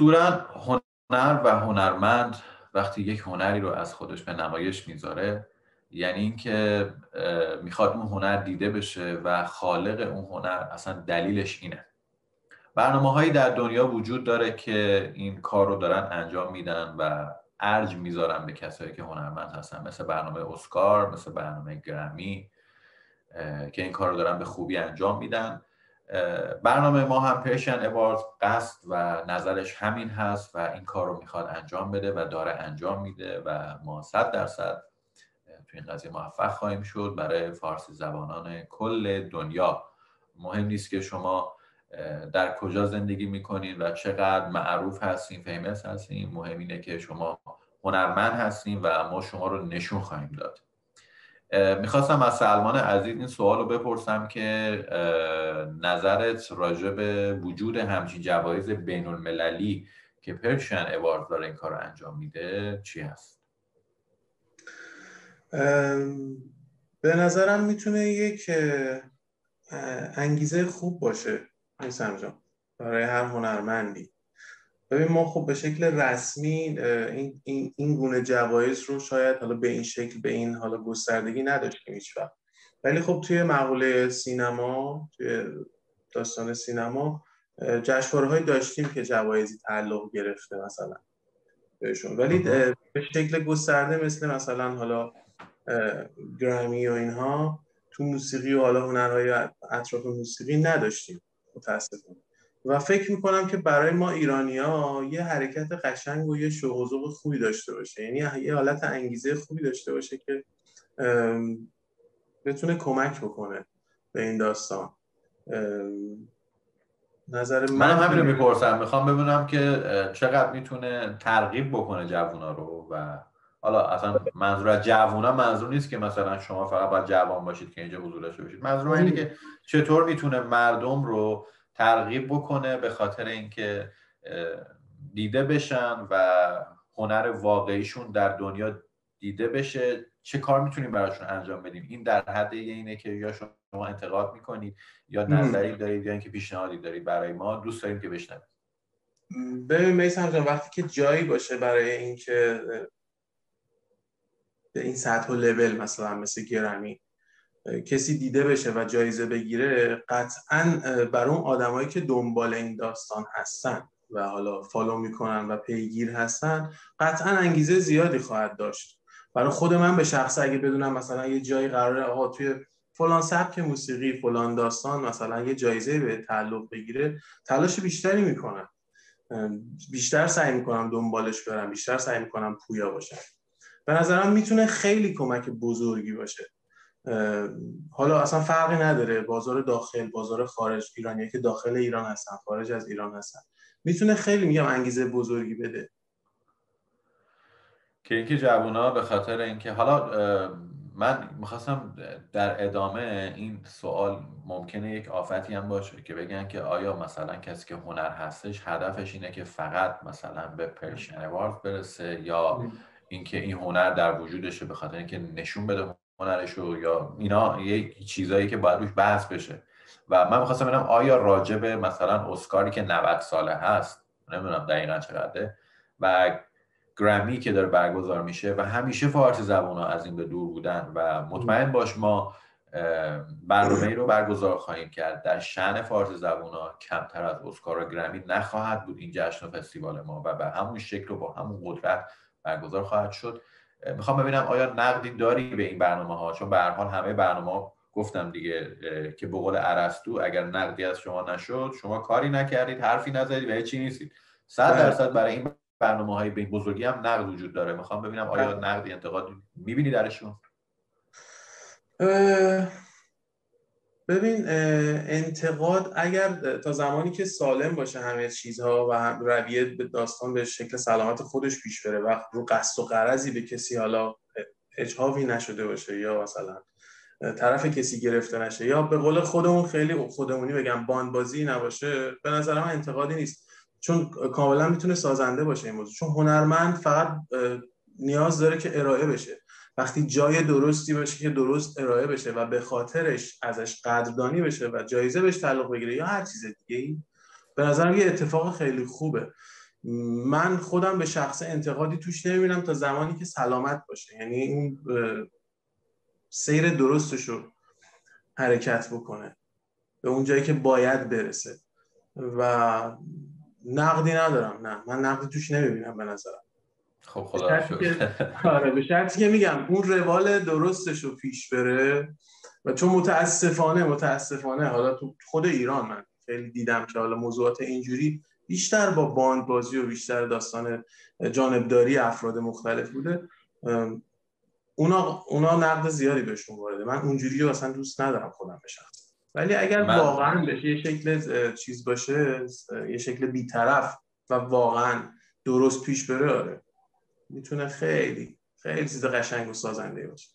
اصولا هنر و هنرمند وقتی یک هنری رو از خودش به نمایش می‌ذاره یعنی اینکه می‌خواد اون هنر دیده بشه و خالق اون هنر اصلا دلیلش اینه. برنامه هایی در دنیا وجود داره که این کار رو دارن انجام میدن و ارج می‌ذارن به کسایی که هنرمند هستن مثل برنامه اسکار مثل برنامه گرمی که این کار رو دارن به خوبی انجام میدن. برنامه ما هم پرشن ابارز قصد و نظرش همین هست و این کار رو می‌خواد انجام بده و داره انجام میده و ما صد درصد تو این قضیه موفق خواهیم شد برای فارسی زبانان کل دنیا. مهم نیست که شما در کجا زندگی می‌کنین و چقدر معروف هستین فیمس هستین. مهم اینه که شما هنرمند هستین و ما شما رو نشون خواهیم داد. می‌خواستم از سلمان عزیز این سوال رو بپرسم که نظرت راجع به وجود همچین جوایز بین المللی که پرشن اوارد داره این کار انجام میده چی هست؟ به نظرم می‌تونه یک انگیزه خوب باشه جان برای هر هنرمندی ببین ما خب به شکل رسمی این, این, این گونه جوایز رو شاید حالا به این شکل به این حالا گستردگی نداشتیم هیچ وقت. ولی خب توی مقوله سینما توی داستان سینما جشنواره‌هایی داشتیم که جوایزی تعلق گرفته مثلا بهشون. ولی به شکل گسترده مثل مثلا حالا گرامی و اینها تو موسیقی و حالا هنرهای اطراف موسیقی نداشتیم متاسفانه. و فکر می‌کنم که برای ما ایرانی ها یه حرکت قشنگ و یه شوق خوبی داشته باشه. یعنی یه حالت انگیزه خوبی داشته باشه که بتونه کمک بکنه به این داستان. نظر من من همین رو می‌پرسم. می‌خوام ببینم که چقدر می‌تونه ترغیب بکنه جوونا رو و حالا اصلا منظور از جوونا منظور نیست که مثلا شما فقط باید جوان باشید که اینجا حضور داشته باشید. منظور اینه که چطور می‌تونه مردم رو ترغیب بکنه به خاطر اینکه دیده بشن و هنر واقعیشون در دنیا دیده بشه. چه کار می‌تونیم براشون انجام بدیم؟ این در حد اینه که یا شما انتقاد می‌کنید یا نظری دارید یا اینکه پیشنهادی دارید برای ما دوست داریم که بشنویم. ببین میسم جان وقتی که جایی باشه برای اینکه به این سطح و لول مثلا مثل گرمی کسی دیده بشه و جایزه بگیره قطعا بر اون آدمایی که دنبال این داستان هستن و حالا فالو می‌کنن و پیگیر هستن قطعا انگیزه زیادی خواهد داشت. برای خود من به شخص اگه بدونم مثلا یه جایی قراره آقا توی فلان سبک موسیقی فلان داستان مثلا یه جایزه به تعلق بگیره تلاش بیشتری می‌کنم. بیشتر سعی می‌کنم دنبالش برم بیشتر سعی می‌کنم پویا باشم. به نظرم می‌تونه خیلی کمک بزرگی باشه. حالا اصلا فرقی نداره. بازار داخل بازار خارج ایرانی که داخل ایران هستن خارج از ایران هستن. می‌تونه خیلی میگم انگیزه بزرگی بده. که اینکه جوونا به خاطر اینکه حالا من می‌خواستم در ادامه این سوال ممکنه یک آفتی هم باشه که بگن که آیا مثلا کسی که هنر هستش هدفش اینه که فقط مثلا به پرشن برسه یا اینکه این هنر در وجودشه به خاطر اینکه نشون بده هنرش یا اینا یه چیزایی که باید روش بحث بشه. و من می‌خواستم ببینم آیا راجب مثلا اسکاری که 90 ساله هست نمی‌دونم دقیقا چقدره و گرمی که داره برگزار میشه و همیشه فارسی زبان ها از این به دور بودن و مطمئن باش ما برنامه ای رو برگزار خواهیم کرد. در شن فارسی زبان ها کمتر از اسکار و گرمی نخواهد بود. این جشن و فستیوال ما و به همون شکل و با همون قدرت برگزار خواهد شد. می‌خوام ببینم آیا نقدی داری به این برنامه ها چون به هر حال همه برنامه گفتم دیگه که به قول ارسطو اگر نقدی از شما نشد شما کاری نکردید حرفی نزدید و چی نیستید صد بله. درصد برای این برنامه های به بزرگی هم نقد وجود داره می‌خوام ببینم آیا بله. نقدی انتقاد می‌بینی درشون ببین انتقاد اگر تا زمانی که سالم باشه همه چیزها و رویه به داستان به شکل سلامت خودش پیش بره و رو قصد و قرضی به کسی حالا اجهاوی نشده باشه یا مثلا طرف کسی گرفته نشه یا به قول خودمون خیلی خودمونی بگم باندبازی نباشه به نظر من انتقادی نیست. چون کاملا می‌تونه سازنده باشه این موضوع. چون هنرمند فقط نیاز داره که ارائه بشه. وقتی جای درستی باشه که درست ارائه بشه و به خاطرش ازش قدردانی بشه و جایزه بهش تعلق بگیره یا هر چیز دیگه ای به نظرم یه اتفاق خیلی خوبه. من خودم به شخص انتقادی توش نمی‌بینم تا زمانی که سلامت باشه. یعنی اون سیر درستش رو حرکت بکنه به اون جایی که باید برسه. و نقدی ندارم نه. من نقدی توش نمی‌بینم به نظرم. خب خدا آره به شرطی که میگم اون روال درستش رو پیش بره و چون متاسفانه متاسفانه حالا تو خود ایران من خیلی دیدم که حالا موضوعات اینجوری بیشتر با باند بازی و بیشتر داستان جانبداری افراد مختلف بوده. اونا اونا نقد زیادی بهشون وارده. من اونجوری رو اصلا دوست ندارم خودم بشم. ولی اگر من... واقعا بشه یه شکل چیز باشه یه شکل بیطرف و واقعا درست پیش بره آره. می‌تونه خیلی خیلی چیز قشنگ و سازنده باشه.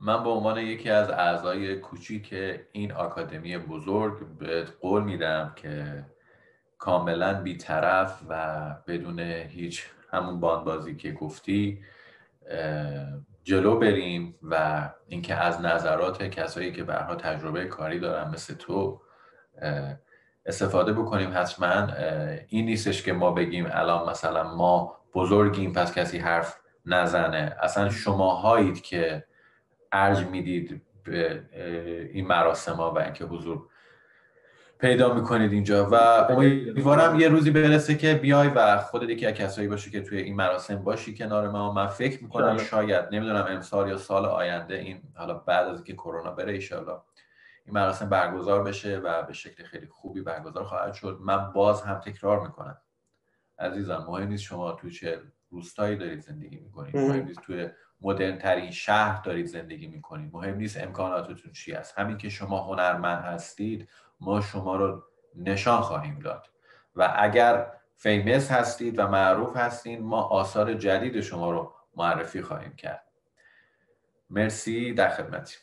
من به عنوان یکی از اعضای کوچیک این آکادمی بزرگ به قول میدم که کاملا بیطرف و بدون هیچ همون باندبازی که گفتی جلو بریم و اینکه از نظرات کسایی که برها تجربه کاری دارن مثل تو استفاده بکنیم حتما این نیستش که ما بگیم الان مثلا ما بزرگیم پس کسی حرف نزنه. اصلا شما هایید که ارج می‌دید به این مراسم ها و اینکه حضور پیدا می‌کنید اینجا. و امیدوارم یه روزی برسه که بیای و خودت یکی از کسایی باشی که توی این مراسم باشی کنار ما. من فکر می‌کنم شاید نمی‌دونم امسال یا سال آینده این حالا بعد از اینکه کرونا بره ایشالا این مراسم برگزار بشه و به شکل خیلی خوبی برگزار خواهد شد. من باز هم تکرار می‌کنم. عزیزم مهم نیست شما توی چه روستایی دارید زندگی می‌کنید. مهم. نیست توی مدرن ترین شهر دارید زندگی می‌کنید. مهم نیست امکاناتتون چی است. همین که شما هنرمند هستید ما شما رو نشان خواهیم داد. و اگر فیمس هستید و معروف هستید ما آثار جدید شما رو معرفی خواهیم کرد. مرسی. در خدمتی